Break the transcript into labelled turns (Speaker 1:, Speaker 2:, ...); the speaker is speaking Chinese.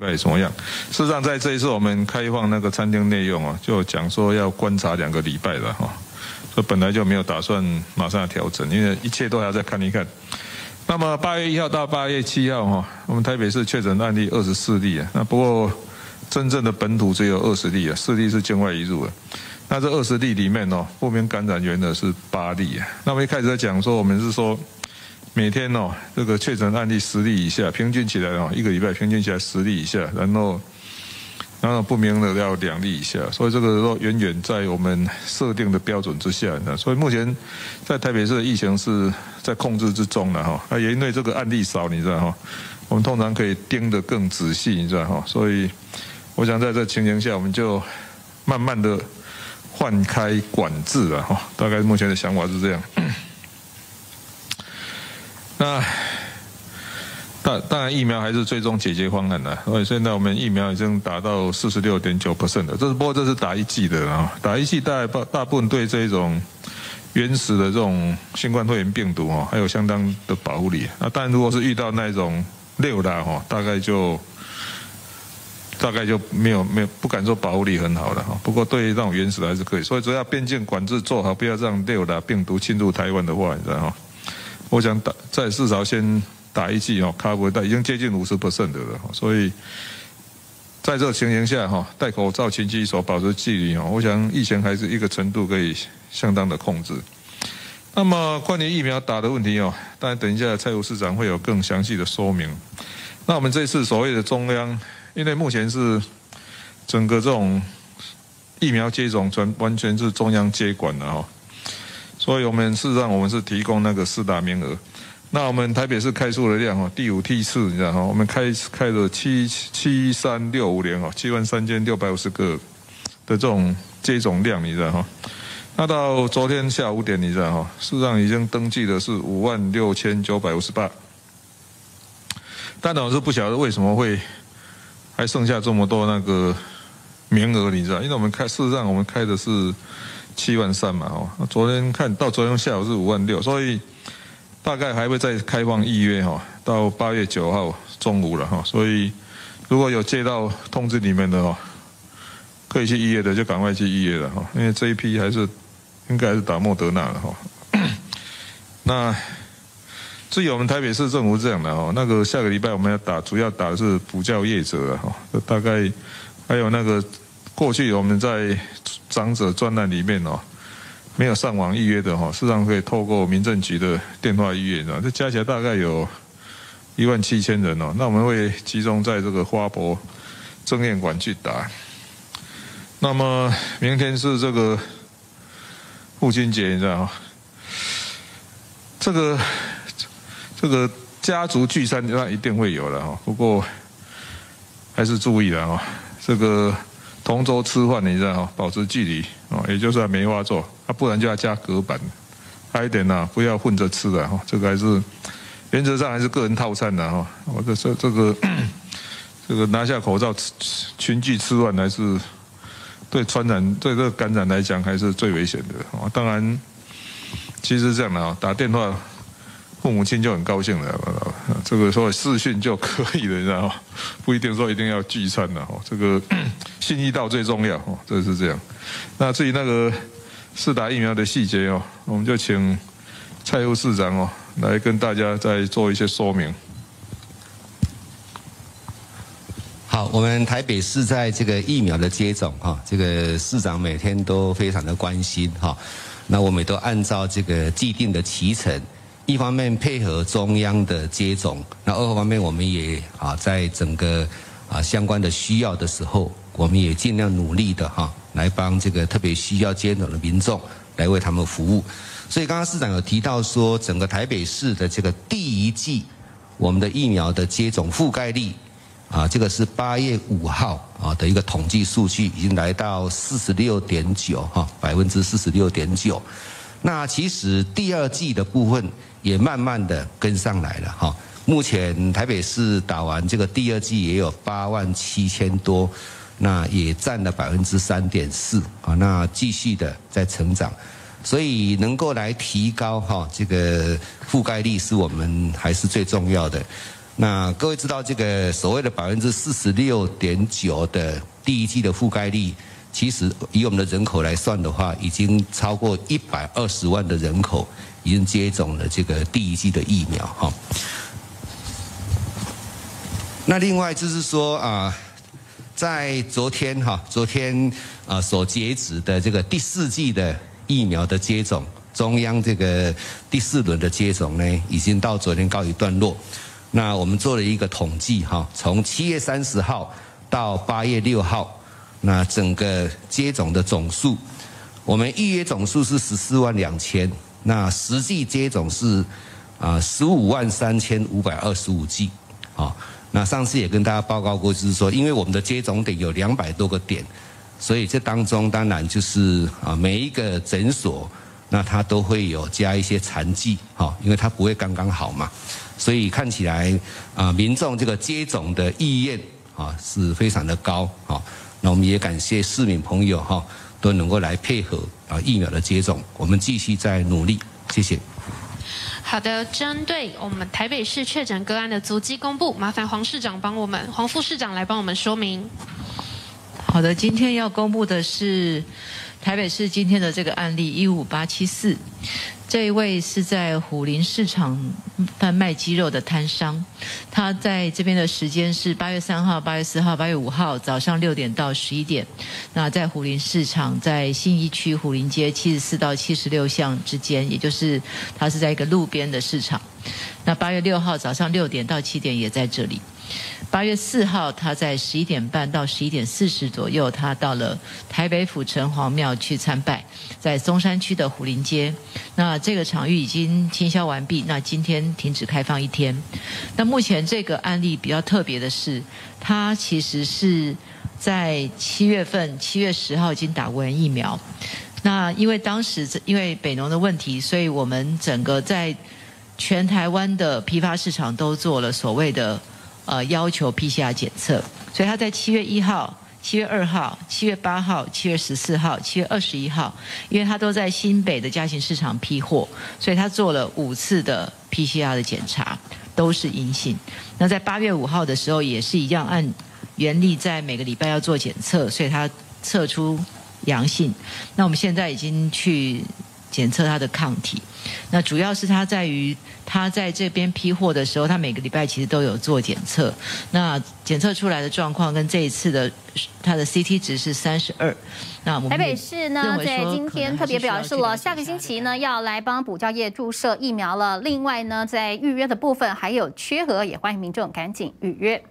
Speaker 1: 拜怎么样？事实上，在这一次我们开放那个餐厅内用啊，就讲说要观察两个礼拜了哈。这本来就没有打算马上要调整，因为一切都还要再看一看。那么八月一号到八月七号哈，我们台北市确诊案例二十四例啊，那不过真正的本土只有二十例啊，四例是境外移入的。那这二十例里面哦，负面感染源的是八例啊。那么一开始在讲说，我们是说每天哦，这个确诊案例十例以下，平均起来哦，一个礼拜平均起来十例以下，然后。然后不明的要两例以下，所以这个都远远在我们设定的标准之下呢。所以目前在台北市的疫情是在控制之中了哈。那也因为这个案例少，你知道哈，我们通常可以盯得更仔细，你知道哈。所以我想在这情形下，我们就慢慢的换开管制了哈。大概目前的想法是这样。那。当当然，疫苗还是最终解决方案的。所以现在我们疫苗已经达到四十六点九 percent 的，这是不过这是打一剂的啊，打一剂大大大部分对这种原始的这种新冠肺炎病毒哦，还有相当的保护力。那但如果是遇到那种六的哦，大概就大概就没有没有不敢说保护力很好了哈。不过对于这种原始的还是可以。所以只要边境管制做好，不要让六的病毒侵入台湾的话，你知道哈，我想打在至少先。打一剂哦，卡不到已经接近五十 percent 的了，所以在这情形下哈，戴口罩、勤洗手、保持距离哦，我想疫情还是一个程度可以相当的控制。那么关于疫苗打的问题哦，当然等一下蔡务市长会有更详细的说明。那我们这次所谓的中央，因为目前是整个这种疫苗接种全完全是中央接管的哈，所以我们事实上我们是提供那个四大名额。那我们台北市开出的量哦，第五梯次你知道哈，我们开开了七七三六五年哦，七万三千六百五十个的这种接种量你知道哈，那到昨天下午点你知道哈，事实上已经登记的是五万六千九百五十八，但我是不晓得为什么会还剩下这么多那个名额你知道，因为我们开事实上我们开的是七万三嘛哦，昨天看到昨天下午是五万六，所以。大概还会再开放预约哈，到八月九号中午了哈，所以如果有接到通知里面的哦，可以去预约的就赶快去预约了哈，因为这一批还是应该还是打莫德纳的哈。那至于我们台北市政府这样的哈，那个下个礼拜我们要打，主要打的是补教业者哈，大概还有那个过去我们在长者专栏里面哦。没有上网预约的哈，事实上可以透过民政局的电话预约的，这加起来大概有一万七千人哦。那我们会集中在这个花博正验馆去打。那么明天是这个父亲节，你知道吗？这个这个家族聚餐那一定会有的哈，不过还是注意了哈，这个。同桌吃饭，你知道哈，保持距离哦，也就是没话做，啊，不然就要加隔板，还一点呢，不要混着吃的哈，这个还是原则上还是个人套餐的哈。我这这这个 这个拿下口罩群聚吃饭，还是对传染对这个感染来讲，还是最危险的啊。当然，其实这样的啊，打电话。父母亲就很高兴了，这个说视讯就可以了，你知道吗？不一定说一定要聚餐的哈。这个信义道最重要哦，这是这样。那至于那个四打疫苗的细节哦，我们就请蔡副市长哦来跟大家再做一些说明。
Speaker 2: 好，我们台北市在这个疫苗的接种哈，这个市长每天都非常的关心哈。那我们都按照这个既定的脐程。一方面配合中央的接种，那二方面我们也啊在整个啊相关的需要的时候，我们也尽量努力的哈来帮这个特别需要接种的民众来为他们服务。所以刚刚市长有提到说，整个台北市的这个第一季我们的疫苗的接种覆盖率啊，这个是八月五号啊的一个统计数据，已经来到四十六点九哈百分之四十六点九。那其实第二季的部分。也慢慢的跟上来了哈。目前台北市打完这个第二季也有八万七千多，那也占了百分之三点四啊。那继续的在成长，所以能够来提高哈这个覆盖率是我们还是最重要的。那各位知道这个所谓的百分之四十六点九的第一季的覆盖率，其实以我们的人口来算的话，已经超过一百二十万的人口已经接种了这个第一季的疫苗哈。那另外就是说啊，在昨天哈，昨天啊所截止的这个第四季的疫苗的接种，中央这个第四轮的接种呢，已经到昨天告一段落。那我们做了一个统计哈，从七月三十号到八月六号，那整个接种的总数，我们预约总数是十四万两千，那实际接种是啊十五万三千五百二十五剂，啊，那上次也跟大家报告过，就是说，因为我们的接种点有两百多个点，所以这当中当然就是啊每一个诊所，那它都会有加一些残剂，哈，因为它不会刚刚好嘛。所以看起来啊，民众这个接种的意愿啊是非常的高啊。那我们也感谢市民朋友哈都能够来配合啊疫苗的接种，我们继续在努力，谢谢。
Speaker 3: 好的，针对我们台北市确诊个案的足迹公布，麻烦黄市长帮我们，黄副市长来帮我们说明。
Speaker 4: 好的，今天要公布的是台北市今天的这个案例一五八七四。这一位是在虎林市场贩卖鸡肉的摊商，他在这边的时间是八月三号、八月四号、八月五号早上六点到十一点。那在虎林市场，在信义区虎林街七十四到七十六巷之间，也就是他是在一个路边的市场。那八月六号早上六点到七点也在这里。八月四号，他在十一点半到十一点四十左右，他到了台北府城隍庙去参拜，在松山区的虎林街。那这个场域已经清销完毕，那今天停止开放一天。那目前这个案例比较特别的是，他其实是在七月份，七月十号已经打过疫苗。那因为当时因为北农的问题，所以我们整个在全台湾的批发市场都做了所谓的。呃，要求 PCR 检测，所以他在七月一号、七月二号、七月八号、七月十四号、七月二十一号，因为他都在新北的家禽市场批货，所以他做了五次的 PCR 的检查，都是阴性。那在八月五号的时候也是一样，按原例在每个礼拜要做检测，所以他测出阳性。那我们现在已经去。检测它的抗体，那主要是它在于它在这边批货的时候，它每个礼拜其实都有做检测。那检测出来的状况跟这一次的它的 CT 值是三十二。
Speaker 5: 那台北市呢，在今天特别表示了，下个星期呢要来帮补教业注射疫苗了。另外呢，在预约的部分还有缺额，也欢迎民众赶紧预约。